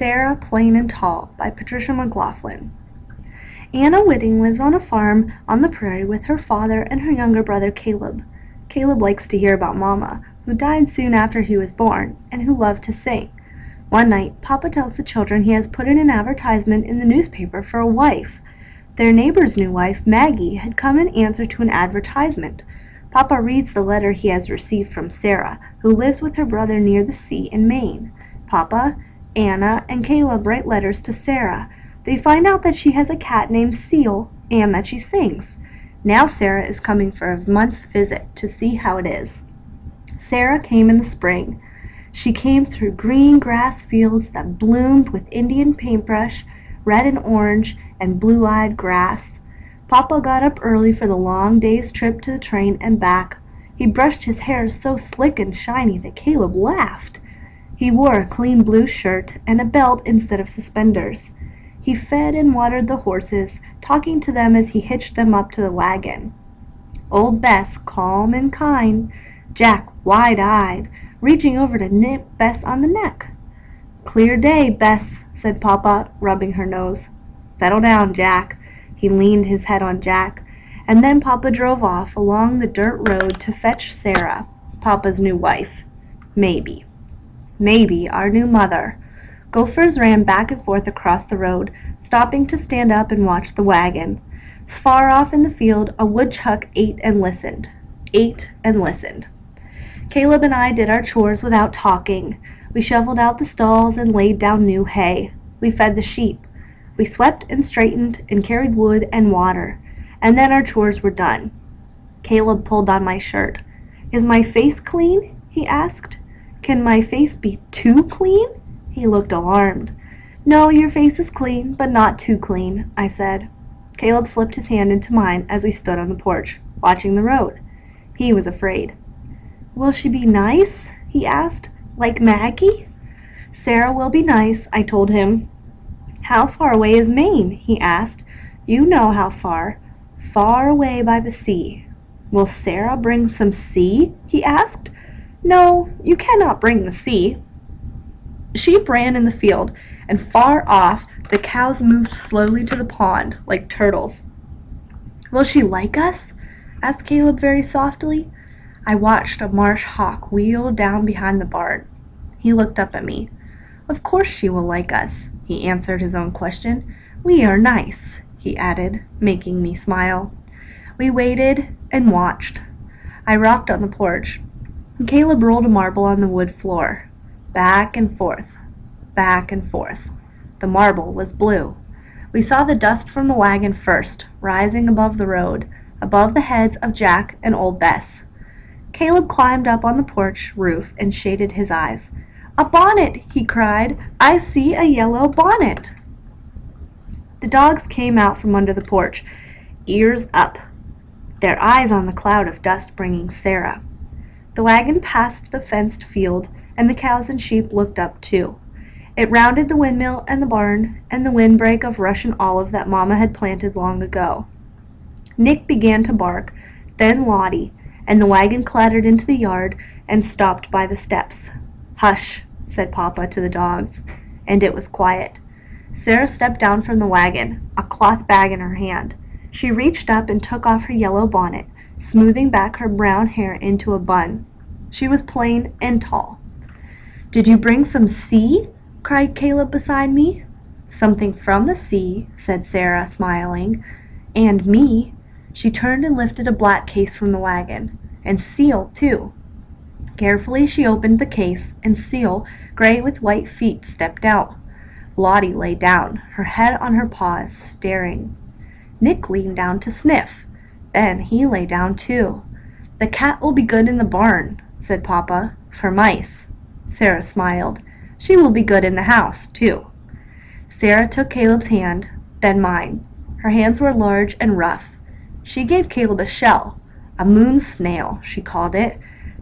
Sarah, Plain and Tall by Patricia MacLachlan. Anna Witting lives on a farm on the prairie with her father and her younger brother Caleb. Caleb likes to hear about Mama, who died soon after he was born, and who loved to sing. One night, Papa tells the children he has put in an advertisement in the newspaper for a wife. Their neighbor's new wife, Maggie, had come in answer to an advertisement. Papa reads the letter he has received from Sarah, who lives with her brother near the sea in Maine. Papa, Anna, and Caleb write letters to Sarah. They find out that she has a cat named Seal and that she sings. Now Sarah is coming for a month's visit to see how it is. Sarah came in the spring. She came through green grass fields that bloomed with Indian paintbrush, red and orange, and blue-eyed grass. Papa got up early for the long day's trip to the train and back. He brushed his hair so slick and shiny that Caleb laughed. He wore a clean blue shirt and a belt instead of suspenders. He fed and watered the horses, talking to them as he hitched them up to the wagon. Old Bess, calm and kind, Jack, wide-eyed, reaching over to nip Bess on the neck. Clear day, Bess, said Papa, rubbing her nose. Settle down, Jack. He leaned his head on Jack, and then Papa drove off along the dirt road to fetch Sarah, Papa's new wife. Maybe. Maybe our new mother. Gophers ran back and forth across the road, stopping to stand up and watch the wagon. Far off in the field a woodchuck ate and listened. Ate and listened. Caleb and I did our chores without talking. We shoveled out the stalls and laid down new hay. We fed the sheep. We swept and straightened and carried wood and water, and then our chores were done. Caleb pulled on my shirt. Is my face clean? he asked. Can my face be too clean? He looked alarmed. No, your face is clean, but not too clean, I said. Caleb slipped his hand into mine as we stood on the porch, watching the road. He was afraid. Will she be nice? he asked. Like Maggie? Sarah will be nice, I told him. How far away is Maine? he asked. You know how far. Far away by the sea. Will Sarah bring some sea? he asked. No, you cannot bring the sea. Sheep ran in the field, and far off the cows moved slowly to the pond, like turtles. Will she like us? asked Caleb very softly. I watched a marsh hawk wheel down behind the barn. He looked up at me. Of course she will like us he answered his own question. We are nice, he added, making me smile. We waited and watched. I rocked on the porch. Caleb rolled a marble on the wood floor. Back and forth, back and forth. The marble was blue. We saw the dust from the wagon first, rising above the road, above the heads of Jack and old Bess. Caleb climbed up on the porch roof and shaded his eyes. A bonnet! he cried. I see a yellow bonnet! The dogs came out from under the porch, ears up, their eyes on the cloud of dust bringing Sarah. The wagon passed the fenced field, and the cows and sheep looked up too. It rounded the windmill and the barn and the windbreak of Russian olive that Mamma had planted long ago. Nick began to bark, then Lottie, and the wagon clattered into the yard and stopped by the steps. Hush! said Papa to the dogs, and it was quiet. Sarah stepped down from the wagon, a cloth bag in her hand. She reached up and took off her yellow bonnet, smoothing back her brown hair into a bun. She was plain and tall. Did you bring some sea? cried Caleb beside me. Something from the sea, said Sarah, smiling. And me. She turned and lifted a black case from the wagon. And Seal, too. Carefully she opened the case, and Seal, gray with white feet, stepped out. Lottie lay down, her head on her paws, staring. Nick leaned down to sniff. Then he lay down too. The cat will be good in the barn, said Papa, for mice. Sarah smiled. She will be good in the house, too. Sarah took Caleb's hand, then mine. Her hands were large and rough. She gave Caleb a shell, a moon snail, she called it,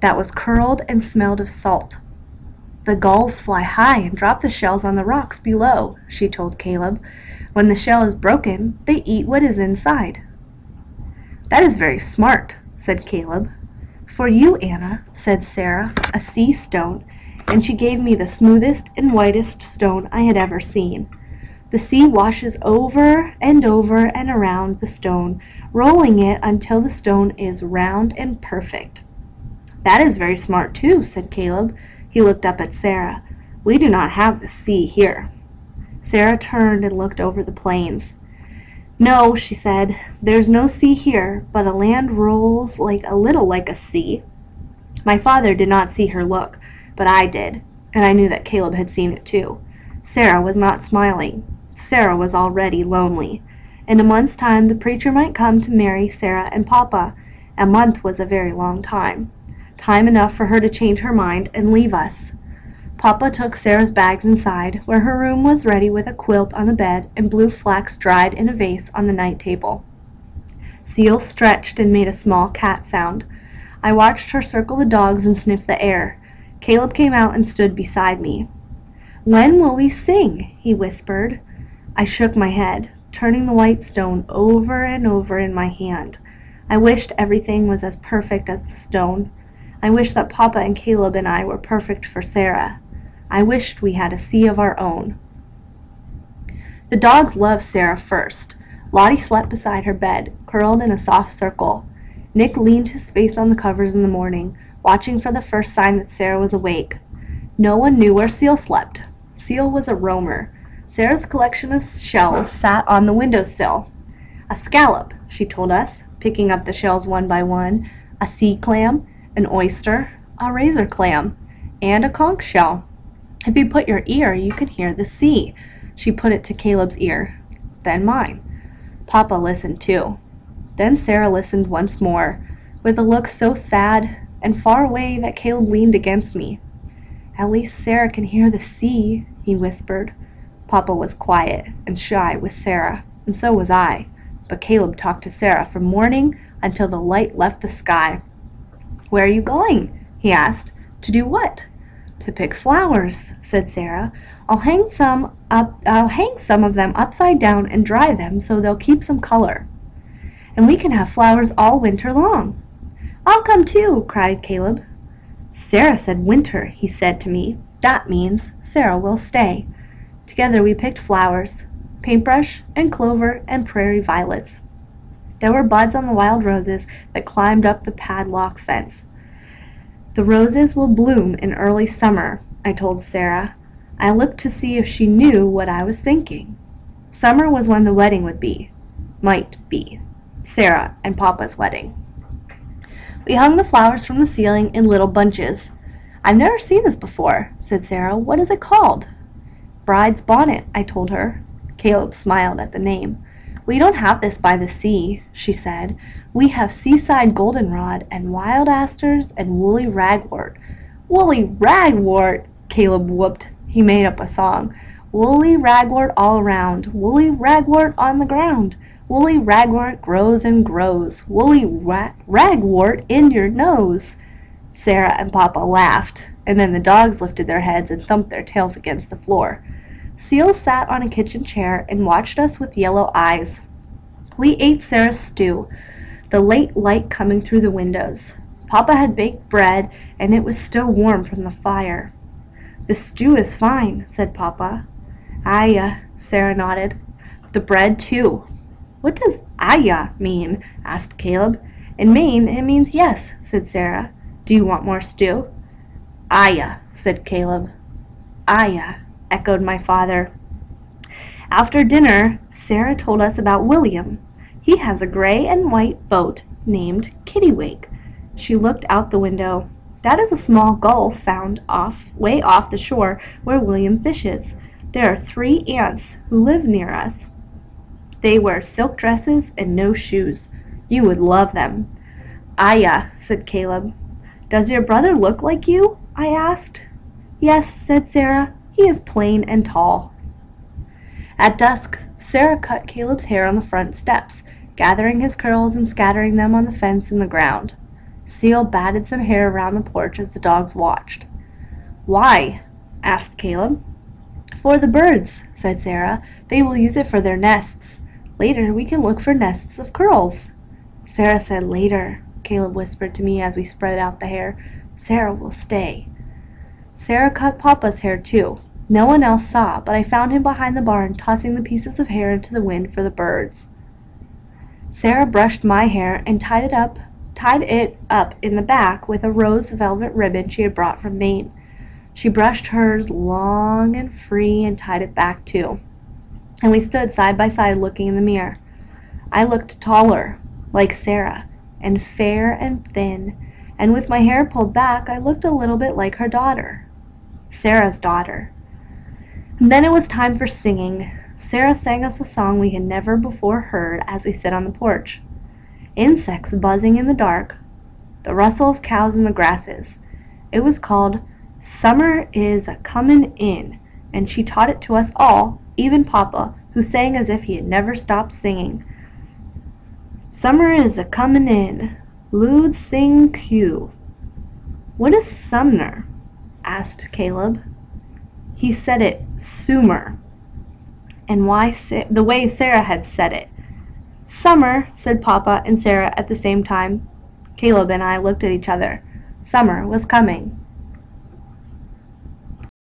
that was curled and smelled of salt. The gulls fly high and drop the shells on the rocks below, she told Caleb. When the shell is broken, they eat what is inside. That is very smart, said Caleb. For you, Anna, said Sarah, a sea stone, and she gave me the smoothest and whitest stone I had ever seen. The sea washes over and over and around the stone, rolling it until the stone is round and perfect. That is very smart too, said Caleb. He looked up at Sarah. We do not have the sea here. Sarah turned and looked over the plains. No, she said, there's no sea here, but a land rolls like a little like a sea. My father did not see her look, but I did, and I knew that Caleb had seen it too. Sarah was not smiling. Sarah was already lonely. In a month's time the preacher might come to marry Sarah and Papa. A month was a very long time. Time enough for her to change her mind and leave us. Papa took Sarah's bags inside, where her room was ready with a quilt on the bed and blue flax dried in a vase on the night table. Seal stretched and made a small cat sound. I watched her circle the dogs and sniff the air. Caleb came out and stood beside me. When will we sing? he whispered. I shook my head, turning the white stone over and over in my hand. I wished everything was as perfect as the stone. I wished that Papa and Caleb and I were perfect for Sarah. I wished we had a sea of our own. The dogs loved Sarah first. Lottie slept beside her bed, curled in a soft circle. Nick leaned his face on the covers in the morning, watching for the first sign that Sarah was awake. No one knew where Seal slept. Seal was a roamer. Sarah's collection of shells sat on the windowsill. A scallop, she told us, picking up the shells one by one, a sea clam, an oyster, a razor clam, and a conch shell. If you put your ear, you could hear the sea. She put it to Caleb's ear, then mine. Papa listened too. Then Sarah listened once more, with a look so sad and far away that Caleb leaned against me. At least Sarah can hear the sea, he whispered. Papa was quiet and shy with Sarah, and so was I, but Caleb talked to Sarah from morning until the light left the sky. Where are you going? he asked. To do what? To pick flowers, said Sarah. I'll hang some up I'll hang some of them upside down and dry them so they'll keep some color. And we can have flowers all winter long. I'll come too, cried Caleb. Sarah said winter, he said to me. That means Sarah will stay. Together we picked flowers, paintbrush and clover and prairie violets. There were buds on the wild roses that climbed up the paddock fence. The roses will bloom in early summer, I told Sarah. I looked to see if she knew what I was thinking. Summer was when the wedding would be. Might be. Sarah and Papa's wedding. We hung the flowers from the ceiling in little bunches. I've never seen this before, said Sarah. What is it called? Bride's bonnet, I told her. Caleb smiled at the name. We don't have this by the sea, she said. We have seaside goldenrod and wild asters and woolly ragwort. Woolly ragwort! Caleb whooped. He made up a song. Woolly ragwort all around, woolly ragwort on the ground. Woolly ragwort grows and grows, woolly ra- ragwort in your nose. Sarah and Papa laughed, and then the dogs lifted their heads and thumped their tails against the floor. Seal sat on a kitchen chair and watched us with yellow eyes. We ate Sarah's stew, the late light coming through the windows. Papa had baked bread, and it was still warm from the fire. The stew is fine, said Papa. Ayah, uh, Sarah nodded. The bread, too. What does ayah uh, mean? asked Caleb. In Maine, it means yes, said Sarah. Do you want more stew? Ayah, uh, said Caleb. Ayah, echoed my father. After dinner, Sarah told us about William. He has a gray and white boat named Kittiwake. She looked out the window. That is a small gull found off way off the shore where William fishes. There are three aunts who live near us. They wear silk dresses and no shoes. You would love them. Ayah, said Caleb. Does your brother look like you? I asked. Yes, said Sarah. He is plain and tall. At dusk, Sarah cut Caleb's hair on the front steps gathering his curls and scattering them on the fence and the ground. Seal batted some hair around the porch as the dogs watched. Why? asked Caleb. For the birds, said Sarah. They will use it for their nests. Later we can look for nests of curls. Sarah said later, Caleb whispered to me as we spread out the hair. Sarah will stay. Sarah cut Papa's hair too. No one else saw, but I found him behind the barn tossing the pieces of hair into the wind for the birds. Sarah brushed my hair and tied it up tied it up in the back with a rose velvet ribbon she had brought from Maine. She brushed hers long and free and tied it back too. And we stood side by side looking in the mirror. I looked taller, like Sarah, and fair and thin, and with my hair pulled back I looked a little bit like her daughter. Sarah's daughter. Then it was time for singing. Sarah sang us a song we had never before heard as we sat on the porch. Insects buzzing in the dark, the rustle of cows in the grasses. It was called Summer is a Comin' In, and she taught it to us all, even Papa, who sang as if he had never stopped singing. Summer is a comin' in, Lude sing Q. What is Sumner? asked Caleb. He said it Sumer, and why Sa- the way Sarah had said it. Summer, said Papa and Sarah at the same time. Caleb and I looked at each other. Summer was coming.